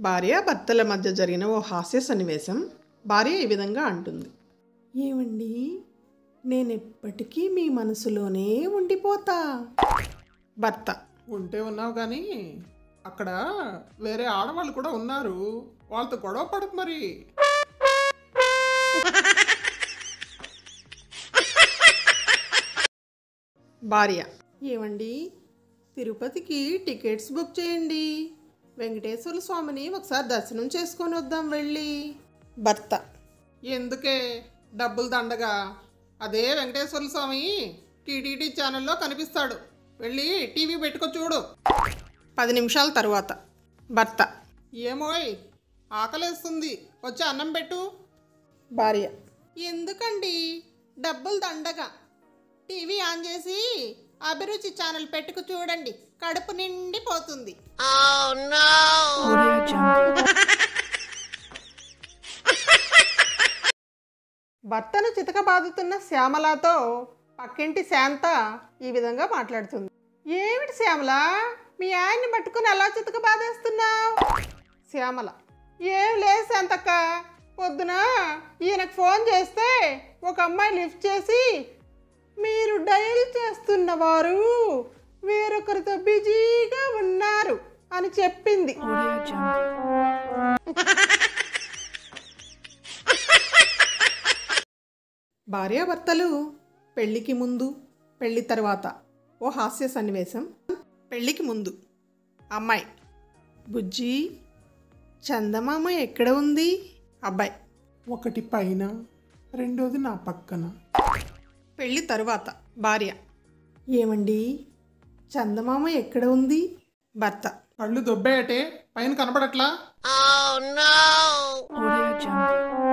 భార్యాభర్తల మధ్య జరిగిన ఓ హాస్య సన్నివేశం భార్య ఈ విధంగా అంటుంది. ఏమండి? నేను ఎప్పటికీ మీ మనసులోనే ఉండిపోతా. భర్త. ఉంటే ఉన్నావు కానీ అక్కడ వేరే ఆడవాళ్ళు కూడా ఉన్నారు. వాళ్ళతో గొడవ పడకు మరి. భార్య. ఏమండి? తిరుపతికి టికెట్స్ బుక్ చేయండి. వెంకటేశ్వర స్వామిని ఒకసారి దర్శనం చేసుకొని వద్దాం వెళ్ళి. భర్త. ఎందుకే? డబ్బులు దండగా. అదే వెంకటేశ్వర స్వామి టీటీడీ ఛానల్లో కనిపిస్తాడు. వెళ్ళి టీవీ పెట్టుకో చూడు. పది నిమిషాల తరువాత. భర్త. ఏమోయ్ ఆకలేస్తుంది. వచ్చి అన్నం పెట్టు. భార్య. ఎందుకండి? డబ్బులు దండగా. టీవీ ఆన్ చేసి అభిరుచి ఛానల్ పెట్టుకు చూడండి. కడుపు నిండిపోతుంది. భర్తను చితకబాదుతున్న శ్యామలతో పక్కింటి శాంత ఈ విధంగా మాట్లాడుతుంది. ఏమిటి శ్యామల? మీ ఆయన్ని పట్టుకుని అలా చితక బాధేస్తున్నావు శ్యామల. ఏం లేదు శాంతక్క. పొద్దున ఈయనకు ఫోన్ చేస్తే ఒక అమ్మాయి లిఫ్ట్ చేసి చేస్తున్నవారు వేరొకరితో బిజీగా ఉన్నారు అని చెప్పింది. భార్యాభర్తలు పెళ్ళికి ముందు పెళ్ళి తర్వాత ఓ హాస్య సన్నివేశం. పెళ్ళికి ముందు అమ్మాయి బుజ్జి చందమామ ఎక్కడ ఉంది? అబ్బాయి ఒకటి పైన రెండోది నా పక్కన. పెళ్ళి తరువాత భార్య ఏమండి? చందమామ ఎక్కడ ఉంది? భర్త. కళ్ళు దొబ్బేయటే పైన కనపడట్లా? Jungle.